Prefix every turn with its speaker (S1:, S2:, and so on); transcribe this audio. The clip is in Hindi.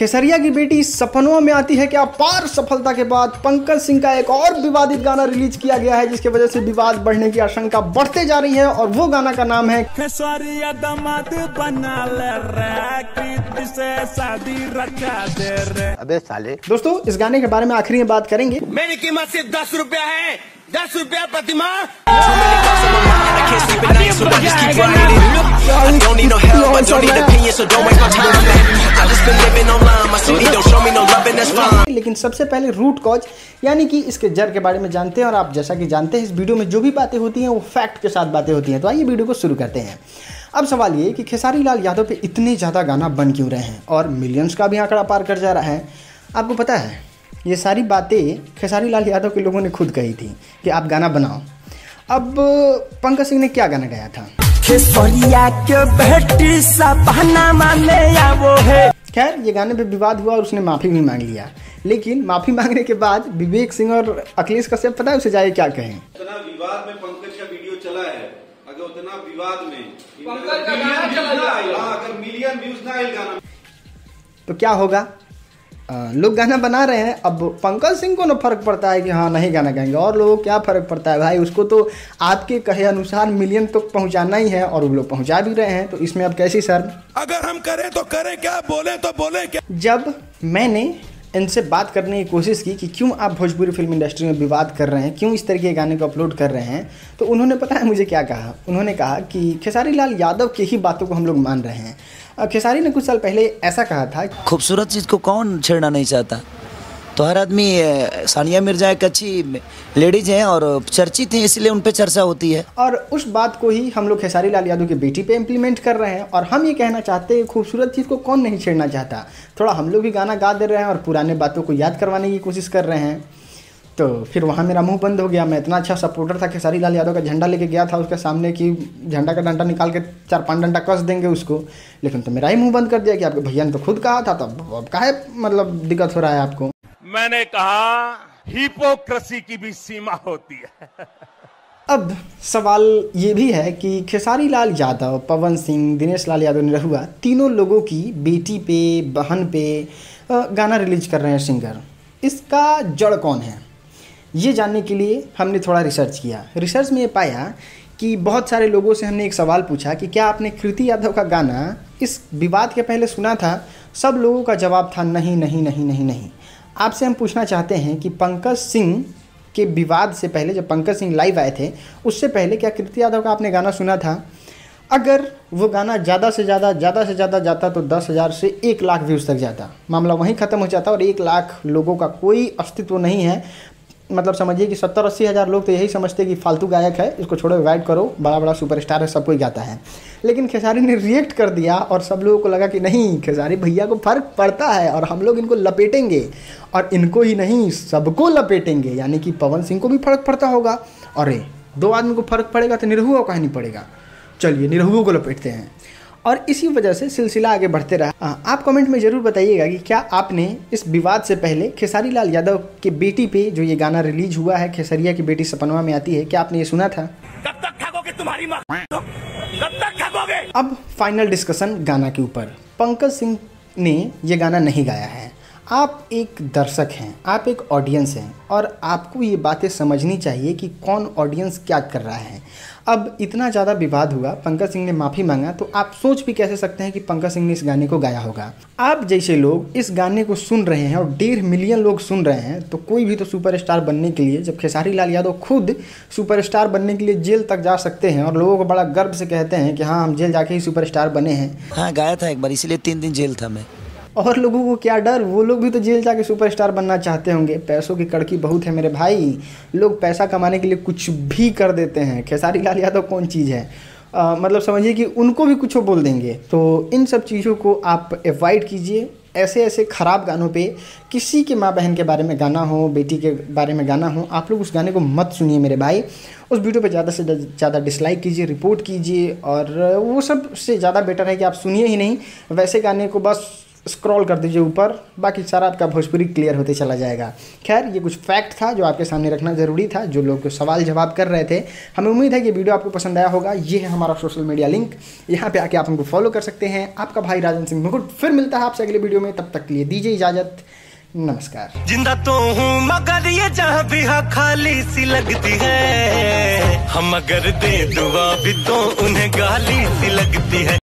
S1: खेसरिया की बेटी सपनों में आती है क्या? पार सफलता के बाद पंकज सिंह का एक और विवादित गाना रिलीज़ किया गया है जिसकी वजह से विवाद बढ़ने की आशंका बढ़ते जा रही है और वो गाना का नाम है
S2: खेसरिया दामाद बना ले रे शादी रचा दे रे।
S3: अबे साले।
S1: दोस्तों इस गाने के बारे में आखिरी में बात करेंगे।
S4: मेरी कीमत सिर्फ़ दस रुपया है दस रुपया प्रतिमा।
S5: Don't need no help, I don't need opinions, so don't waste my time. I just been living online,
S1: लेकिन सबसे पहले रूट कॉज यानी कि इसके जड़ के बारे में जानते हैं और आप जैसा कि जानते हैं इस वीडियो में जो भी बातें होती हैं वो फैक्ट के साथ बातें होती हैं। तो आइए वीडियो को शुरू करते हैं। अब सवाल ये कि खेसारी लाल यादव पे इतने ज़्यादा गाना बन क्यों रहे हैं? और मिलियंस का भी आंकड़ा पार कर जा रहा है। आपको पता है ये सारी बातें खेसारी लाल यादव के लोगों ने खुद कही थी कि आप गाना बनाओ। अब पंकज सिंह ने क्या गाना गाया था?
S2: खेसरिया के बेटी सपना है
S1: खैर ये गाने पे विवाद हुआ और उसने माफ़ी भी मांग लिया लेकिन माफ़ी मांगने के बाद विवेक सिंह और अखिलेश कश्यप पता है उसे जाए क्या कहें।
S6: उतना विवाद में पंकज का वीडियो चला है। अगर उतना विवाद में
S7: पंकज का गाना चला।
S6: हाँ, अगर मिलियन व्यूज़ ना आए गाना
S1: तो क्या होगा? लोग गाना बना रहे हैं। अब पंकज सिंह को ना फ़र्क पड़ता है कि हाँ नहीं गाना गाएँगे। और लोगों को क्या फ़र्क पड़ता है भाई? उसको तो आपके कहे अनुसार मिलियन तक तो पहुंचाना ही है और वो लोग पहुँचा भी रहे हैं। तो इसमें अब कैसी सर
S2: अगर हम करें तो करें क्या बोले तो बोले क्या?
S1: जब मैंने इनसे बात करने की कोशिश की कि क्यों आप भोजपुरी फ़िल्म इंडस्ट्री में विवाद कर रहे हैं, क्यों इस तरह के गाने को अपलोड कर रहे हैं? तो उन्होंने, पता है मुझे क्या कहा? उन्होंने कहा कि खेसारी लाल यादव की ही बातों को हम लोग मान रहे हैं। खेसारी ने कुछ साल पहले ऐसा कहा था
S8: खूबसूरत चीज़ को कौन छेड़ना नहीं चाहता? तो हर आदमी सानिया मिर्ज़ा एक अच्छी लेडीज़ हैं और चर्चित हैं, इसलिए उन पर चर्चा होती है।
S1: और उस बात को ही हम लोग खेसारी लाल यादव की बेटी पे इम्प्लीमेंट कर रहे हैं और हम ये कहना चाहते हैं, खूबसूरत चीज़ को कौन नहीं छेड़ना चाहता? थोड़ा हम लोग भी गाना गा दे रहे हैं और पुराने बातों को याद करवाने की कोशिश कर रहे हैं। तो फिर वहाँ मेरा मुँह बंद हो गया। मैं इतना अच्छा सपोर्टर था, खेसारी लाल यादव का झंडा लेके गया था उसके सामने कि झंडा का डंडा निकाल के चार पाँच डंडा कस देंगे उसको। लेकिन तो मेरा ही मुँह बंद कर दिया कि आपके भैया ने तो खुद कहा था तो अब अब काहे मतलब दिक्कत हो रहा है आपको?
S2: मैंने कहा हिपोक्रेसी की भी सीमा होती है.
S1: अब सवाल ये भी है कि खेसारी लाल यादव, पवन सिंह दिनेश लाल यादव निरहुआ तीनों लोगों की बेटी पे, बहन पे गाना रिलीज़ कर रहे हैं सिंगर। इसका जड़ कौन है? ये जानने के लिए हमने थोड़ा रिसर्च किया। रिसर्च में ये पाया कि बहुत सारे लोगों से हमने एक सवाल पूछा कि क्या आपने कृति यादव का गाना इस विवाद के पहले सुना था? सब लोगों का जवाब था, नहीं नहीं नहीं नहीं नहीं। आपसे हम पूछना चाहते हैं कि पंकज सिंह के विवाद से पहले, जब पंकज सिंह लाइव आए थे, उससे पहले क्या कृति यादव का आपने गाना सुना था? अगर वो गाना ज़्यादा से ज़्यादा ज़्यादा से ज़्यादा जाता तो दस हज़ार से एक लाख व्यूज़ तक जाता। मामला वहीं ख़त्म हो जाता और एक लाख लोगों का कोई अस्तित्व नहीं है। मतलब समझिए कि सत्तर अस्सी हज़ार लोग तो यही समझते कि फालतू गायक है, इसको छोड़ो अवॉइड करो, बड़ा बड़ा सुपरस्टार है, सब कोई गाता है। लेकिन खेसारी ने रिएक्ट कर दिया और सब लोगों को लगा कि नहीं, खेसारी भैया को फ़र्क पड़ता है और हम लोग इनको लपेटेंगे और इनको ही नहीं, सबको लपेटेंगे, यानी कि पवन सिंह को भी फ़र्क पड़ता होगा। अरे, दो आदमी को फ़र्क पड़ेगा तो निरहुआ को नहीं पड़ेगा। चलिए, निरहुओं को लपेटते हैं। और इसी वजह से सिलसिला आगे बढ़ते रहा। आ, आप कमेंट में ज़रूर बताइएगा कि क्या आपने इस विवाद से पहले खेसारी लाल यादव के बेटी पे जो ये गाना रिलीज़ हुआ है खेसरिया की बेटी सपनवा में आती है क्या आपने ये सुना था?
S4: कब तक ठगोगे तुम्हारी माँ? कब तक ठगोगे?
S1: अब फाइनल डिस्कशन गाना के ऊपर। पंकज सिंह ने ये गाना नहीं गाया है। आप एक दर्शक हैं, आप एक ऑडियंस हैं और आपको ये बातें समझनी चाहिए कि कौन ऑडियंस क्या कर रहा है। अब इतना ज़्यादा विवाद हुआ, पंकज सिंह ने माफ़ी मांगा तो आप सोच भी कैसे सकते हैं कि पंकज सिंह ने इस गाने को गाया होगा? आप जैसे लोग इस गाने को सुन रहे हैं और डेढ़ मिलियन लोग सुन रहे हैं तो कोई भी तो सुपरस्टार बनने के लिए जब खेसारी लाल यादव खुद सुपरस्टार बनने के लिए जेल तक जा सकते हैं और लोगों को बड़ा गर्व से कहते हैं कि हाँ हम जेल जाके ही सुपरस्टार बने हैं।
S8: हाँ गाया था एक बार, इसीलिए तीन दिन जेल था मैं।
S1: और लोगों को क्या डर? वो लोग भी तो जेल जाके सुपरस्टार बनना चाहते होंगे। पैसों की कड़की बहुत है मेरे भाई। लोग पैसा कमाने के लिए कुछ भी कर देते हैं। खेसारी लाल यादव कौन चीज़ है? अ, मतलब समझिए कि उनको भी कुछ बोल देंगे। तो इन सब चीज़ों को आप अवॉइड कीजिए। ऐसे ऐसे ख़राब गानों पे किसी के माँ बहन के बारे में गाना हो बेटी के बारे में गाना हो आप लोग उस गाने को मत सुनिए मेरे भाई। उस वीडियो पे ज़्यादा से ज़्यादा डिसलाइक कीजिए रिपोर्ट कीजिए और वो सबसे ज़्यादा बेटर है कि आप सुनिए ही नहीं। वैसे गाने को बस स्क्रॉल कर दीजिए ऊपर, बाकी सारा आपका भोजपुरी क्लियर होते चला जाएगा। खैर, ये कुछ फैक्ट था जो आपके सामने रखना ज़रूरी था, जो लोग सवाल जवाब कर रहे थे। हमें उम्मीद है कि वीडियो आपको पसंद आया होगा। ये है हमारा सोशल मीडिया लिंक यहाँ पे आके आप हमको फॉलो कर सकते हैं। आपका भाई राजन सिंह मुकुट फिर मिलता है आपसे अगले वीडियो में। तब तक के लिए दीजिए इजाज़त। नमस्कार।
S5: ज़िंदा तो हूँ, मगर ये जहाँ भी हाँ खाली सी लगती है। हम अगर दे दुआ भी तो उन्हें गाली सी लगती है।